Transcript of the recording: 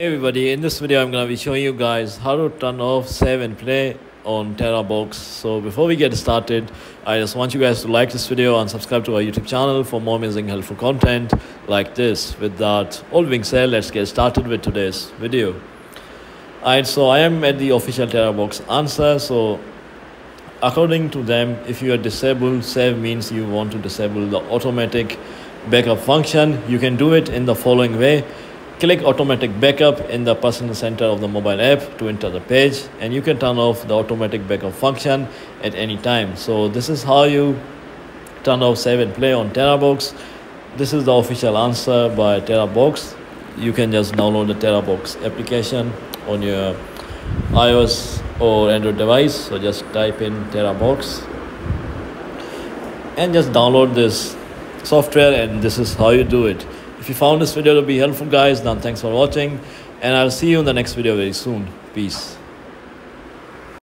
Hey everybody, in this video I'm going to be showing you guys how to turn off save and play on Terabox. So before we get started, I just want you guys to like this video and subscribe to our YouTube channel for more amazing helpful content like this. With that all being said, let's get started with today's video. Alright, so I am at the official Terabox answer. So according to them, if you are disabled, save means you want to disable the automatic backup function. You can do it in the following way Click automatic backup in the personal center of the mobile app to enter the page and you can turn off the automatic backup function at any time. So this is how you turn off save and play on Terabox. This is the official answer by Terabox. You can just download the Terabox application on your iOS or Android device. So just type in Terabox and just download this software and this is how you do it. If you found this video to be helpful guys, then thanks for watching and I'll see you in the next video very soon. Peace.